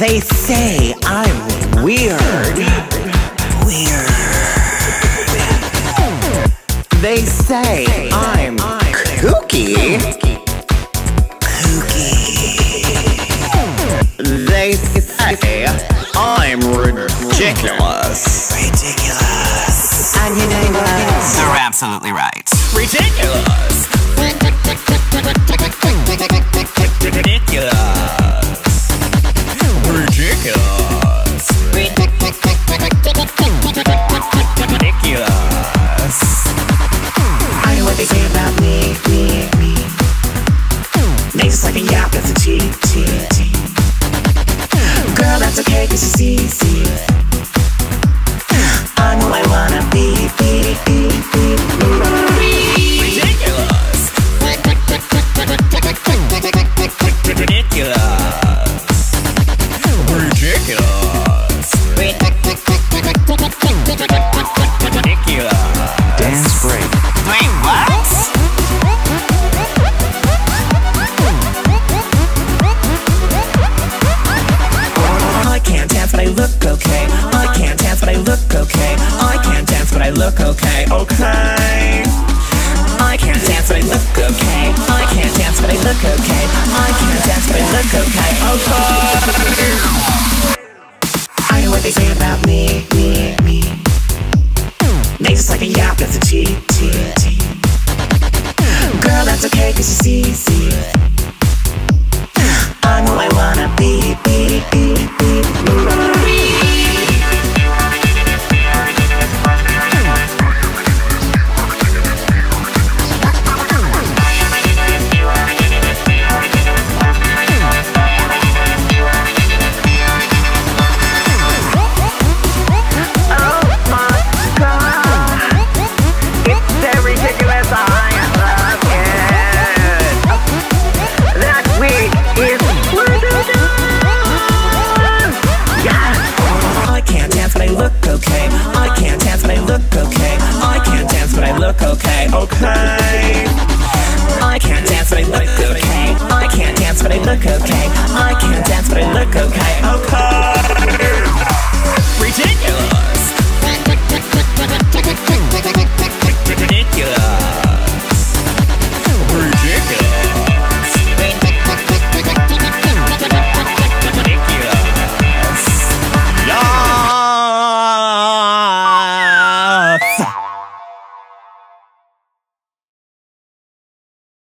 They say I'm weird. Weird. They say I'm kooky. Kooky. They say I'm ridiculous. Ridiculous. And you know what? They're absolutely right. Ridiculous. Look okay. I can't dance, but I look okay. I can't dance, but I look okay. Okay. I can't dance, but I look okay. I can't dance, but I look okay. I can't dance, but I look okay. Okay. I know what they say about me, me, me. They just like a yap, that's a cheat, cheat, cheat. Girl, that's okay, cause you see, see. okay. I can't dance but I look okay.